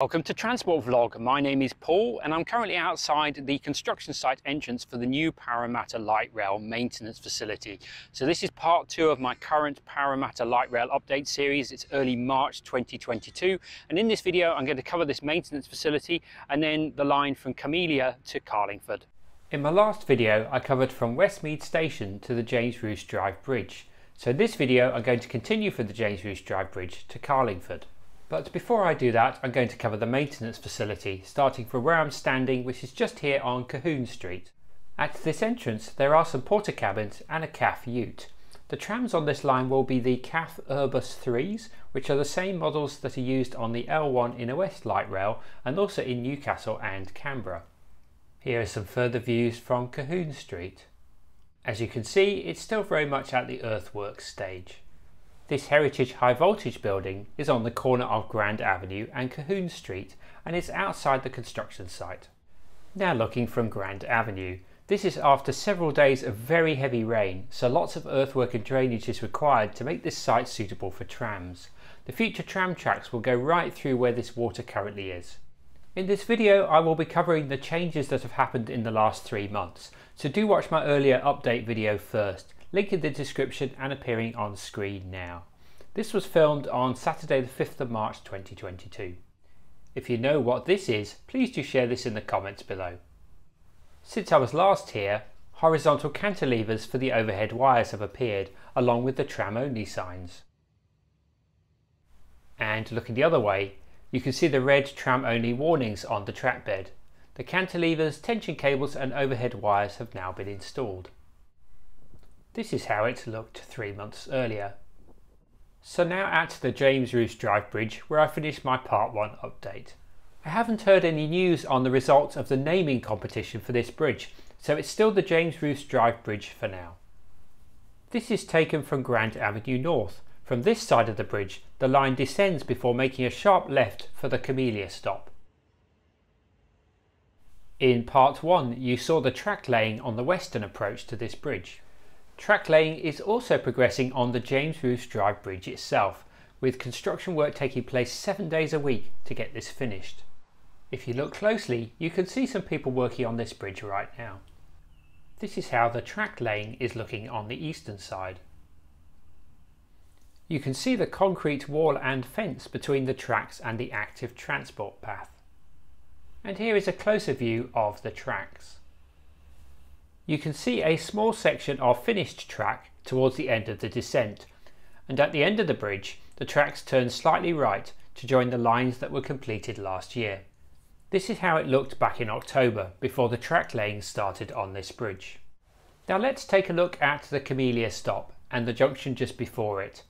Welcome to Transport Vlog. My name is Paul and I'm currently outside the construction site entrance for the new Parramatta Light Rail maintenance facility. So this is part two of my current Parramatta Light Rail update series. It's early March 2022 and in this video I'm going to cover this maintenance facility and then the line from Camellia to Carlingford. In my last video I covered from Westmead Station to the James Ruse Drive Bridge. So in this video I'm going to continue for the James Ruse Drive Bridge to Carlingford. But before I do that, I'm going to cover the maintenance facility, starting from where I'm standing, which is just here on Colquhoun Street. At this entrance, there are some porter cabins and a CAF ute. The trams on this line will be the CAF Urbos 3s, which are the same models that are used on the L1 Inner West Light Rail and also in Newcastle and Canberra. Here are some further views from Colquhoun Street. As you can see, it's still very much at the earthworks stage. This heritage high voltage building is on the corner of Grand Avenue and Colquhoun Street and is outside the construction site. Now looking from Grand Avenue. This is after several days of very heavy rain, so lots of earthwork and drainage is required to make this site suitable for trams. The future tram tracks will go right through where this water currently is. In this video I will be covering the changes that have happened in the last three months, so do watch my earlier update video first link in the description and appearing on screen now. This was filmed on Saturday the 5th of March 2022. If you know what this is, please do share this in the comments below. Since I was last here, horizontal cantilevers for the overhead wires have appeared, along with the tram only signs. And looking the other way, you can see the red tram only warnings on the track bed. The cantilevers, tension cables and overhead wires have now been installed. This is how it looked three months earlier. So now at the James Ruse Drive Bridge where I finished my part 1 update. I haven't heard any news on the results of the naming competition for this bridge, so it's still the James Ruse Drive Bridge for now. This is taken from Grand Avenue North. From this side of the bridge, the line descends before making a sharp left for the Camellia stop. In part 1 you saw the track laying on the western approach to this bridge. Track laying is also progressing on the James Ruse Drive Bridge itself, with construction work taking place seven days a week to get this finished. If you look closely, you can see some people working on this bridge right now. This is how the track laying is looking on the eastern side. You can see the concrete wall and fence between the tracks and the active transport path. And here is a closer view of the tracks you can see a small section of finished track towards the end of the descent and at the end of the bridge the tracks turn slightly right to join the lines that were completed last year. This is how it looked back in October before the track laying started on this bridge. Now let's take a look at the Camellia stop and the junction just before it.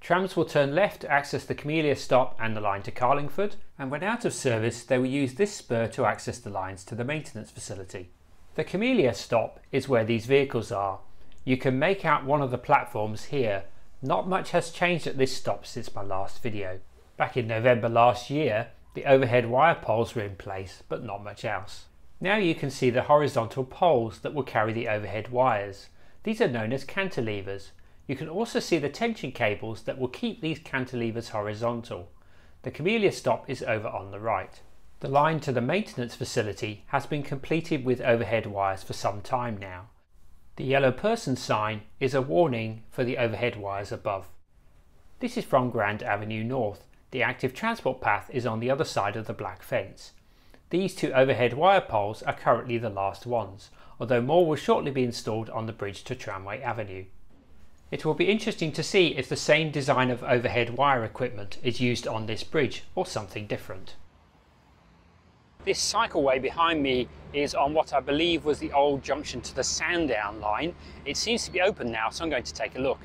Trams will turn left to access the Camellia stop and the line to Carlingford and when out of service they will use this spur to access the lines to the maintenance facility. The Camellia stop is where these vehicles are. You can make out one of the platforms here. Not much has changed at this stop since my last video. Back in November last year, the overhead wire poles were in place, but not much else. Now you can see the horizontal poles that will carry the overhead wires. These are known as cantilevers. You can also see the tension cables that will keep these cantilevers horizontal. The Camellia stop is over on the right. The line to the maintenance facility has been completed with overhead wires for some time now. The yellow person sign is a warning for the overhead wires above. This is from Grand Avenue North. The active transport path is on the other side of the black fence. These two overhead wire poles are currently the last ones, although more will shortly be installed on the bridge to Tramway Avenue. It will be interesting to see if the same design of overhead wire equipment is used on this bridge or something different. This cycleway behind me is on what I believe was the old junction to the Sandown line. It seems to be open now, so I'm going to take a look.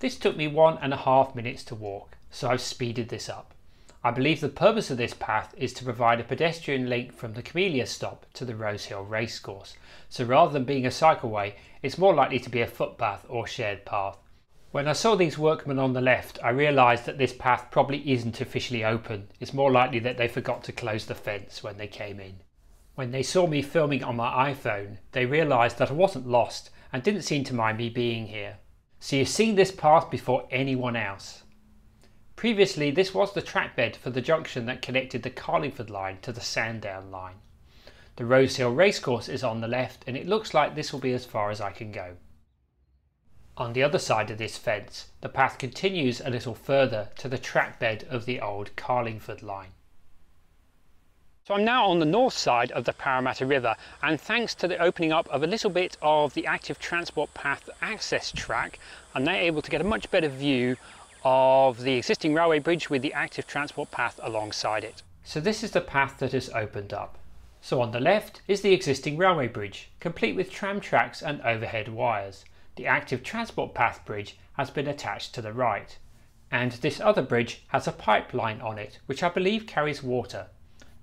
This took me one and a half minutes to walk, so I've speeded this up. I believe the purpose of this path is to provide a pedestrian link from the Camellia stop to the Rosehill racecourse. So rather than being a cycleway, it's more likely to be a footpath or shared path. When I saw these workmen on the left, I realised that this path probably isn't officially open. It's more likely that they forgot to close the fence when they came in. When they saw me filming on my iPhone, they realised that I wasn't lost and didn't seem to mind me being here. So you've seen this path before anyone else. Previously this was the trackbed for the junction that connected the Carlingford line to the Sandown line. The Rosehill racecourse is on the left and it looks like this will be as far as I can go. On the other side of this fence, the path continues a little further to the trackbed of the old Carlingford line. So I'm now on the north side of the Parramatta River and thanks to the opening up of a little bit of the active transport path access track, I'm now able to get a much better view of the existing railway bridge with the active transport path alongside it. So this is the path that has opened up. So on the left is the existing railway bridge, complete with tram tracks and overhead wires. The active transport path bridge has been attached to the right. And this other bridge has a pipeline on it, which I believe carries water.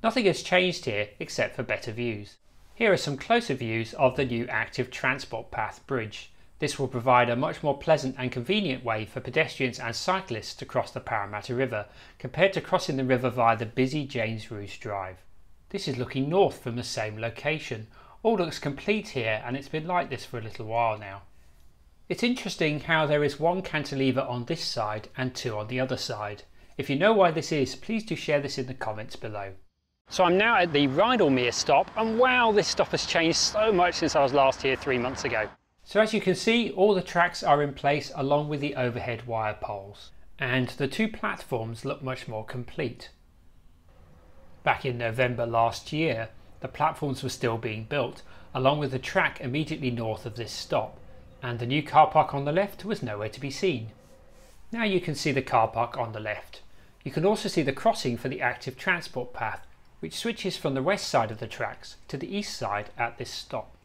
Nothing has changed here except for better views. Here are some closer views of the new active transport path bridge. This will provide a much more pleasant and convenient way for pedestrians and cyclists to cross the Parramatta River compared to crossing the river via the busy James Ruse Drive. This is looking north from the same location. All looks complete here and it's been like this for a little while now. It's interesting how there is one cantilever on this side and two on the other side. If you know why this is, please do share this in the comments below. So I'm now at the Rydalmere stop and wow, this stop has changed so much since I was last here three months ago. So as you can see, all the tracks are in place along with the overhead wire poles. And the two platforms look much more complete. Back in November last year, the platforms were still being built, along with the track immediately north of this stop and the new car park on the left was nowhere to be seen. Now you can see the car park on the left. You can also see the crossing for the active transport path, which switches from the west side of the tracks to the east side at this stop.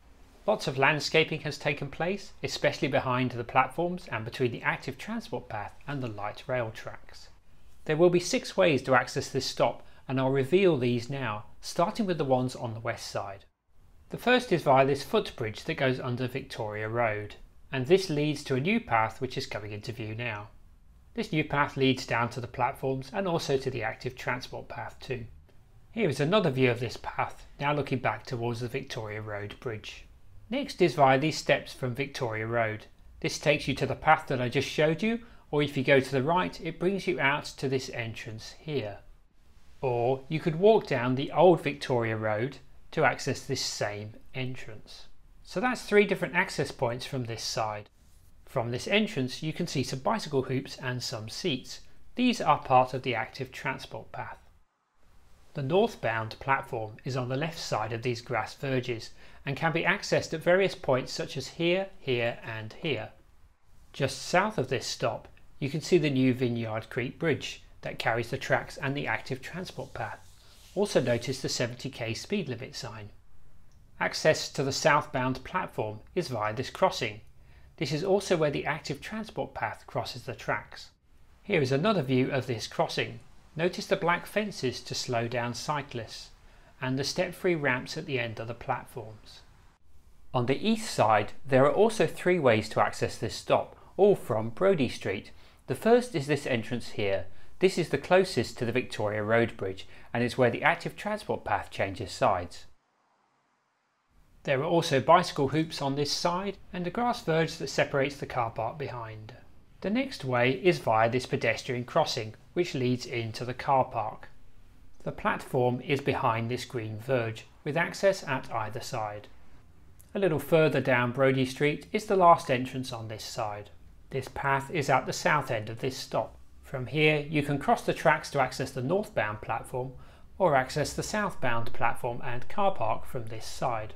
Lots of landscaping has taken place, especially behind the platforms and between the active transport path and the light rail tracks. There will be six ways to access this stop and I'll reveal these now, starting with the ones on the west side. The first is via this footbridge that goes under Victoria Road and this leads to a new path which is coming into view now. This new path leads down to the platforms and also to the active transport path too. Here is another view of this path, now looking back towards the Victoria Road Bridge. Next is via these steps from Victoria Road. This takes you to the path that I just showed you, or if you go to the right, it brings you out to this entrance here. Or you could walk down the old Victoria Road to access this same entrance. So that's three different access points from this side. From this entrance you can see some bicycle hoops and some seats. These are part of the active transport path. The northbound platform is on the left side of these grass verges and can be accessed at various points such as here, here and here. Just south of this stop you can see the new Vineyard Creek Bridge that carries the tracks and the active transport path. Also notice the 70k speed limit sign. Access to the southbound platform is via this crossing. This is also where the active transport path crosses the tracks. Here is another view of this crossing. Notice the black fences to slow down cyclists and the step-free ramps at the end of the platforms. On the east side there are also three ways to access this stop, all from Brodie Street. The first is this entrance here. This is the closest to the Victoria Road Bridge and is where the active transport path changes sides. There are also bicycle hoops on this side and a grass verge that separates the car park behind. The next way is via this pedestrian crossing which leads into the car park. The platform is behind this green verge with access at either side. A little further down Brodie Street is the last entrance on this side. This path is at the south end of this stop. From here you can cross the tracks to access the northbound platform or access the southbound platform and car park from this side.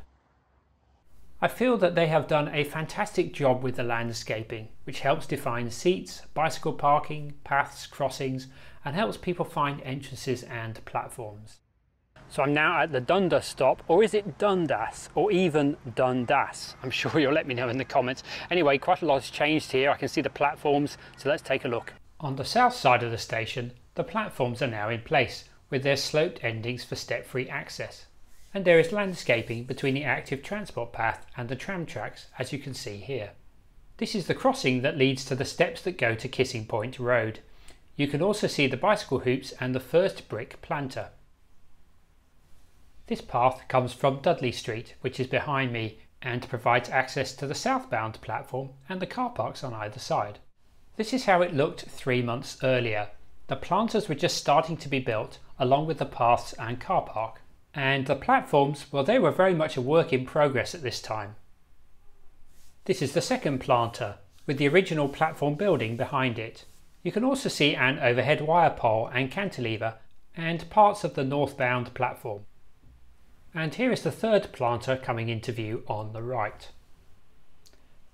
I feel that they have done a fantastic job with the landscaping, which helps define seats, bicycle parking, paths, crossings, and helps people find entrances and platforms. So I'm now at the Dundas stop, or is it Dundas, or even Dundas? I'm sure you'll let me know in the comments. Anyway, quite a lot has changed here. I can see the platforms, so let's take a look. On the south side of the station, the platforms are now in place, with their sloped endings for step-free access and there is landscaping between the active transport path and the tram tracks as you can see here. This is the crossing that leads to the steps that go to Kissing Point Road. You can also see the bicycle hoops and the first brick planter. This path comes from Dudley Street, which is behind me, and provides access to the southbound platform and the car parks on either side. This is how it looked three months earlier. The planters were just starting to be built along with the paths and car park. And the platforms, well they were very much a work in progress at this time. This is the second planter with the original platform building behind it. You can also see an overhead wire pole and cantilever and parts of the northbound platform. And here is the third planter coming into view on the right.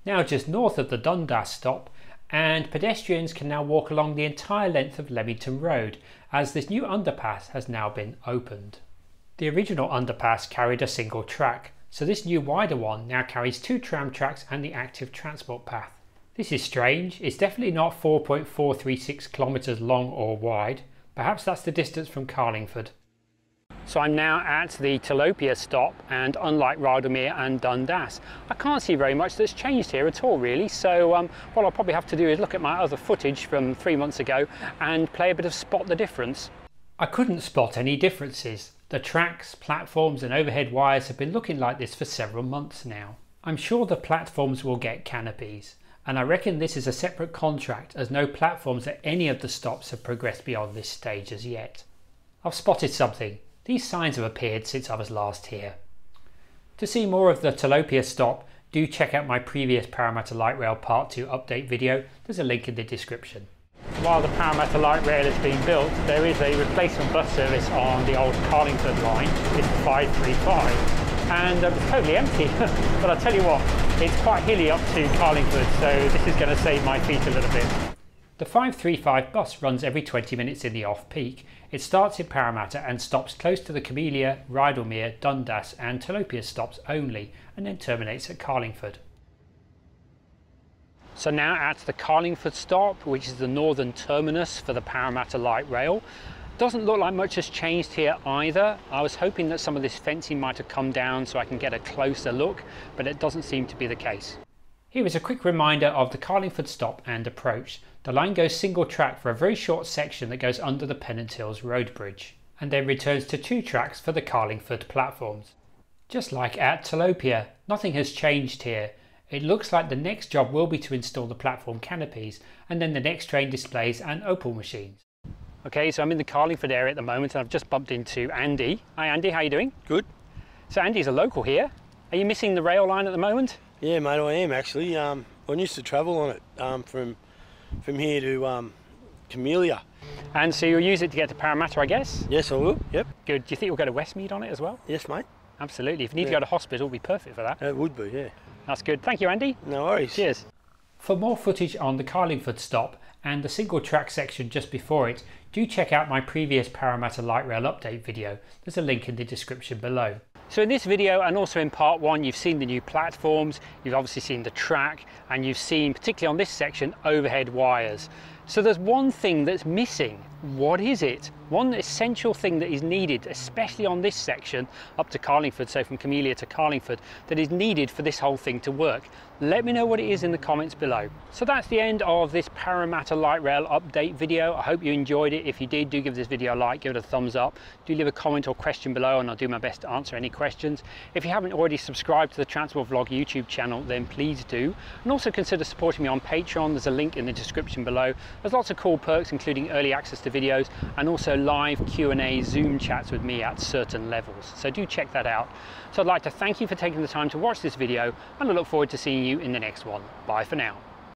Now just north of the Dundas stop and pedestrians can now walk along the entire length of Leamington Road as this new underpass has now been opened. The original underpass carried a single track, so this new wider one now carries two tram tracks and the active transport path. This is strange, it's definitely not 4.436 kilometres long or wide, perhaps that's the distance from Carlingford. So I'm now at the Telopea stop and unlike Rydalmere and Dundas, I can't see very much that's changed here at all really. So um, what I'll probably have to do is look at my other footage from three months ago and play a bit of spot the difference. I couldn't spot any differences. The tracks, platforms and overhead wires have been looking like this for several months now. I'm sure the platforms will get canopies and I reckon this is a separate contract as no platforms at any of the stops have progressed beyond this stage as yet. I've spotted something. These signs have appeared since I was last here. To see more of the Telopea stop, do check out my previous Parramatta Light Rail Part 2 update video, there's a link in the description. While the Parramatta Light Rail is being built, there is a replacement bus service on the old Carlingford line, it's 535, and um, it's totally empty, but I'll tell you what, it's quite hilly up to Carlingford, so this is going to save my feet a little bit. The 535 bus runs every 20 minutes in the off-peak. It starts in Parramatta and stops close to the Camellia, Rydalmere, Dundas and Telopea stops only and then terminates at Carlingford. So now at the Carlingford stop, which is the northern terminus for the Parramatta Light Rail. Doesn't look like much has changed here either. I was hoping that some of this fencing might have come down so I can get a closer look, but it doesn't seem to be the case. Here is a quick reminder of the Carlingford stop and approach. The line goes single track for a very short section that goes under the Pennant Hills road bridge, and then returns to two tracks for the Carlingford platforms. Just like at Telopea, nothing has changed here. It looks like the next job will be to install the platform canopies, and then the next train displays and opal machines. Okay, so I'm in the Carlingford area at the moment, and I've just bumped into Andy. Hi Andy, how are you doing? Good. So Andy's a local here. Are you missing the rail line at the moment? Yeah, mate, I am actually. Um, I used to travel on it um, from from here to um, Camellia. And so you'll use it to get to Parramatta, I guess? Yes, I will. Yep. Good. Do you think you'll go to Westmead on it as well? Yes, mate. Absolutely. If you need Yeah. to go to hospital, it'll be perfect for that. It would be. Yeah. That's good. Thank you, Andy. No worries. Cheers. For more footage on the Carlingford stop and the single track section just before it, do check out my previous Parramatta Light Rail update video. There's a link in the description below. So in this video and also in part one, you've seen the new platforms, you've obviously seen the track, and you've seen, particularly on this section, overhead wires. So there's one thing that's missing. What is it? One essential thing that is needed, especially on this section up to Carlingford, so from Camellia to Carlingford, that is needed for this whole thing to work. Let me know what it is in the comments below. So that's the end of this Parramatta Light Rail update video. I hope you enjoyed it. If you did, do give this video a like, give it a thumbs up. Do leave a comment or question below and I'll do my best to answer any questions. If you haven't already subscribed to the Transport Vlog YouTube channel, then please do. And also consider supporting me on Patreon. There's a link in the description below. There's lots of cool perks, including early access to videos and also live Q&A Zoom chats with me at certain levels. So do check that out. So I'd like to thank you for taking the time to watch this video and I look forward to seeing you in the next one. Bye for now.